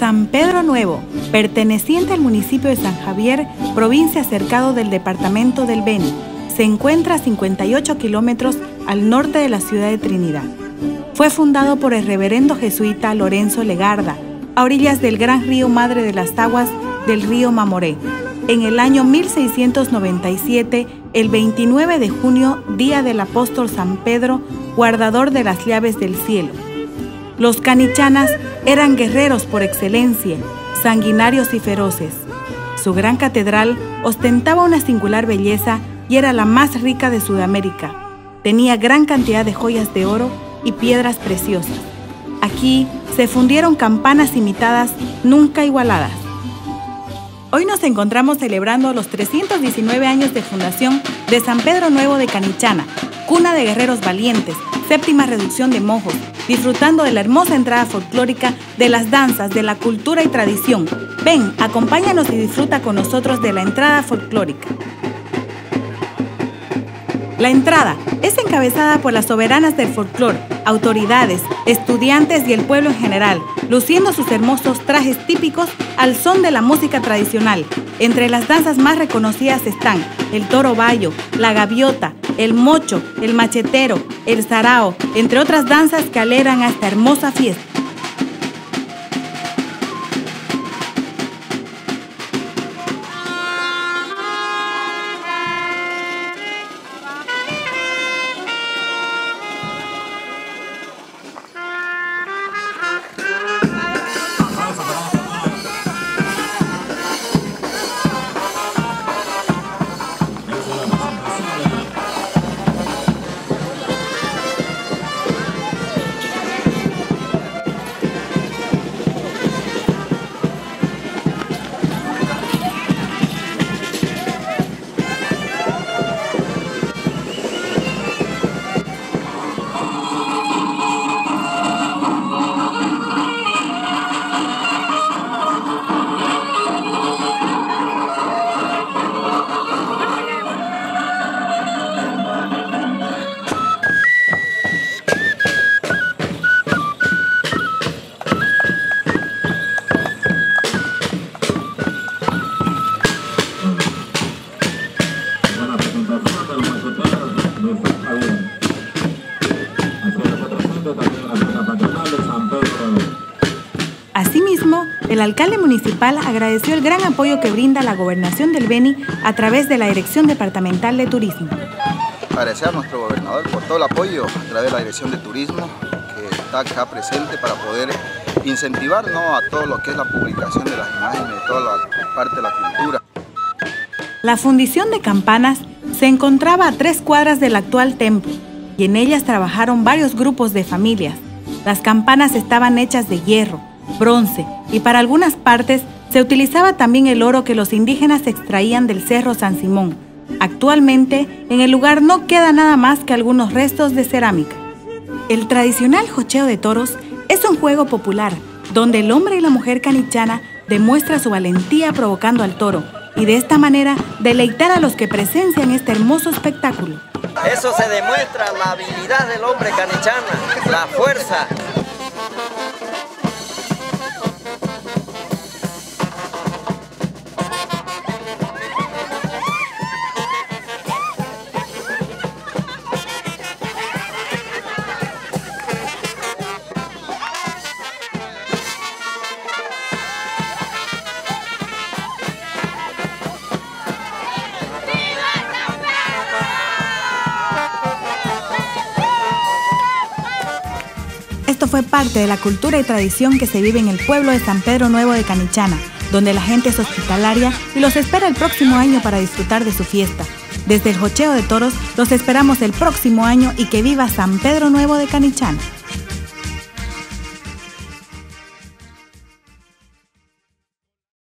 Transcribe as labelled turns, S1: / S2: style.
S1: San Pedro Nuevo, perteneciente al municipio de San Javier, provincia cercado del departamento del Beni, se encuentra a 58 kilómetros al norte de la ciudad de Trinidad. Fue fundado por el reverendo jesuita Lorenzo Legarda, a orillas del gran río Madre de las Aguas del río Mamoré, en el año 1697, el 29 de junio, día del apóstol San Pedro, guardador de las llaves del cielo. Los canichanas eran guerreros por excelencia, sanguinarios y feroces. Su gran catedral ostentaba una singular belleza y era la más rica de Sudamérica. Tenía gran cantidad de joyas de oro y piedras preciosas. Aquí se fundieron campanas imitadas nunca igualadas. Hoy nos encontramos celebrando los 319 años de fundación de San Pedro Nuevo de Canichana, cuna de guerreros valientes, séptima reducción de mojos, disfrutando de la hermosa entrada folclórica, de las danzas, de la cultura y tradición. Ven, acompáñanos y disfruta con nosotros de la entrada folclórica. La entrada es encabezada por las soberanas del folclore, autoridades, estudiantes y el pueblo en general, luciendo sus hermosos trajes típicos al son de la música tradicional. Entre las danzas más reconocidas están el toro bayo, la gaviota, el mocho, el machetero, el sarao, entre otras danzas que alegran a esta hermosa fiesta. El alcalde municipal agradeció el gran apoyo que brinda la gobernación del Beni a través de la Dirección Departamental de Turismo.
S2: Agradecer a nuestro gobernador por todo el apoyo a través de la Dirección de Turismo que está acá presente para poder incentivar a todo lo que es la publicación de las imágenes, de toda la parte de la cultura.
S1: La fundición de campanas se encontraba a tres cuadras del actual templo y en ellas trabajaron varios grupos de familias. Las campanas estaban hechas de hierro, bronce y para algunas partes se utilizaba también el oro que los indígenas extraían del Cerro San Simón. Actualmente, en el lugar no queda nada más que algunos restos de cerámica. El tradicional jocheo de toros es un juego popular donde el hombre y la mujer canichana demuestra su valentía provocando al toro y de esta manera deleitar a los que presencian este hermoso espectáculo.
S3: Eso se demuestra la habilidad del hombre canichana, la fuerza,
S1: fue parte de la cultura y tradición que se vive en el pueblo de San Pedro Nuevo de Canichana, donde la gente es hospitalaria y los espera el próximo año para disfrutar de su fiesta. Desde el Jocheo de Toros, los esperamos el próximo año y que viva San Pedro Nuevo de Canichana.